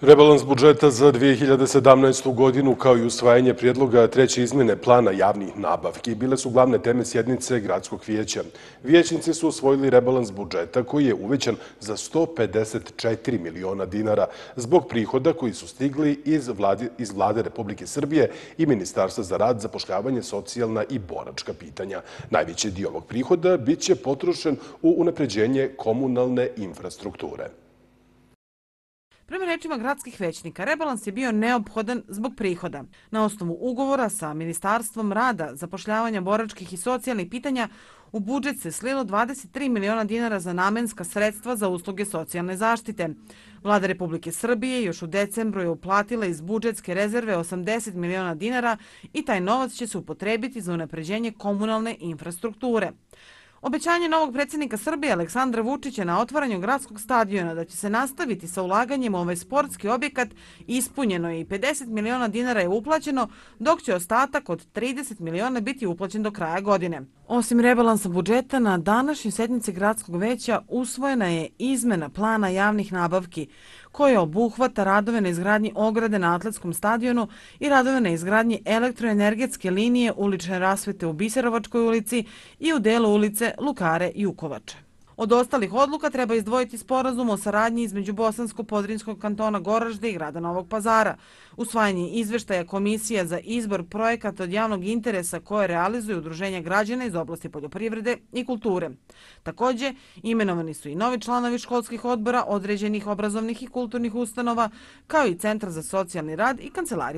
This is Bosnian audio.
Rebalans budžeta za 2017. godinu kao i usvajanje prijedloga treće izmjene plana javnih nabavki bile su glavne teme sjednice Gradskog vijeća. Vijećnici su usvojili rebalans budžeta koji je uvećan za 154 miliona dinara zbog prihoda koji su stigli iz vlade Republike Srbije i Ministarstva za rad, zapošljavanje, socijalna i boračka pitanja. Najveći dio ovog prihoda bit će potrošen u unapređenje komunalne infrastrukture. Prema rečima gradskih većnika, rebalans je bio neophodan zbog prihoda. Na osnovu ugovora sa Ministarstvom rada, zapošljavanja boračkih i socijalnih pitanja, u budžet se slilo 23 miliona dinara za namenska sredstva za usluge socijalne zaštite. Vlada Republike Srbije još u decembru je uplatila iz budžetske rezerve 80 miliona dinara i taj novac će se upotrebiti za unapređenje komunalne infrastrukture. Obećanje novog predsjednika Srbije Aleksandra Vučića na otvaranju gradskog stadiona da će se nastaviti sa ulaganjem u ovaj sportski objekat ispunjeno je i 50 miliona dinara je uplaćeno, dok će ostatak od 30 miliona biti uplaćen do kraja godine. Osim rebalansa budžeta, na današnjoj sednici gradskog veća usvojena je izmena plana javnih nabavki koja obuhvata radove na izgradnji ograde na atletskom stadionu i radove na izgradnji elektroenergetske linije ulične rasvete u Biserovačkoj ulici i u delu ulice Lukare Jukovače. Od ostalih odluka treba izdvojiti sporazum o saradnji između Bosansko-Podrinskog kantona Goražde i grada Novog pazara. Usvajanje izveštaja Komisija za izbor projekata od javnog interesa koje realizuju udruženja građana iz oblasti poljoprivrede i kulture. Također, imenovani su i novi članovi školskih odbora, određenih obrazovnih i kulturnih ustanova, kao i Centar za socijalni rad i Kancelarije